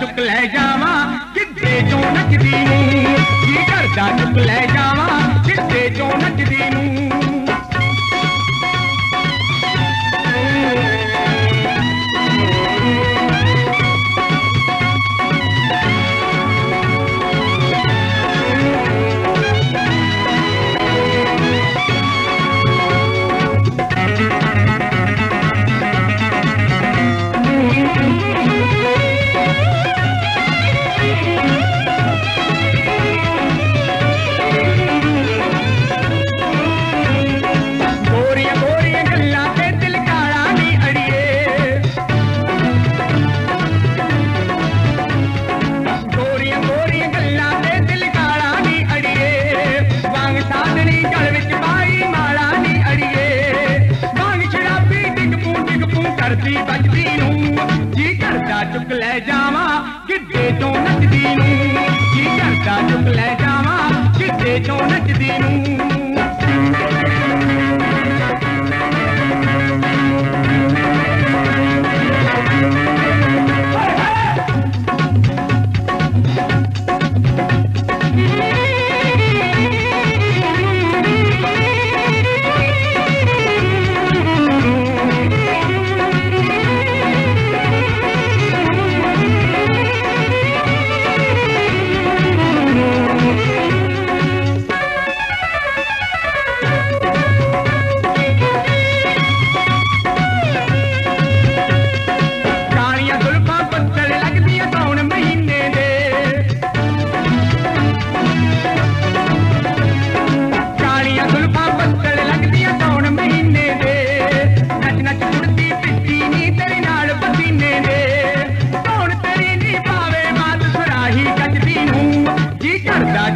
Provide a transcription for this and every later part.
चुक ले जावा कि जो नकदी नी? चुक ले जा करती बजती हूँ जी करता चुक ले जावा गिद्धे तो न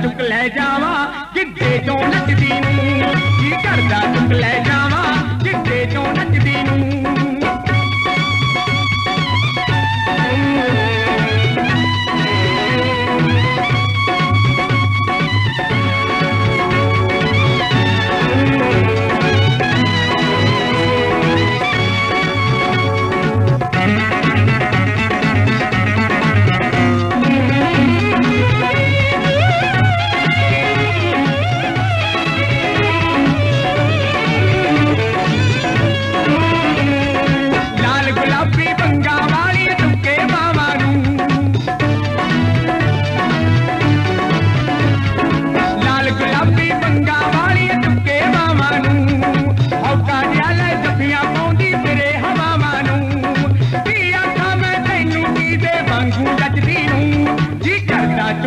चुक ले जावा कि दे जो चुक ले जावा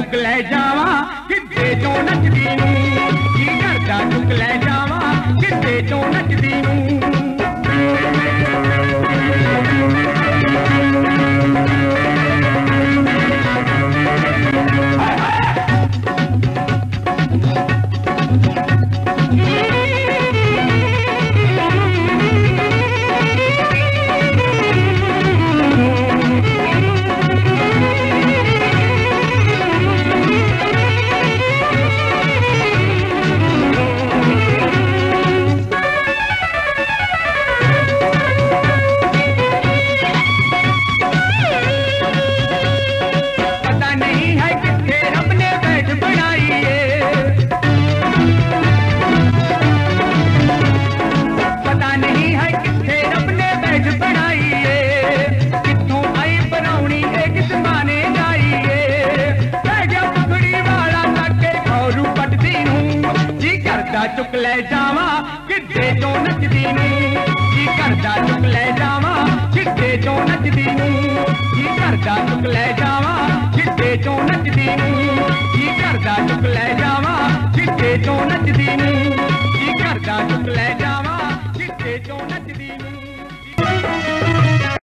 चुक ले जावा किते चो नचदी नच दीनू की करदा चुक ले जावा किते चो नचदी नच करदा चुक ले जावा किड्डे चो नचदी नी। जी करदा चुक ले जावा किड्डे चो नचदी नी। जी करदा चुक ले जावा किड्डे चो नचदी नी। जी करदा चुक ले जावा किड्डे चो नचदी नी। जी करदा चुक ले जावा।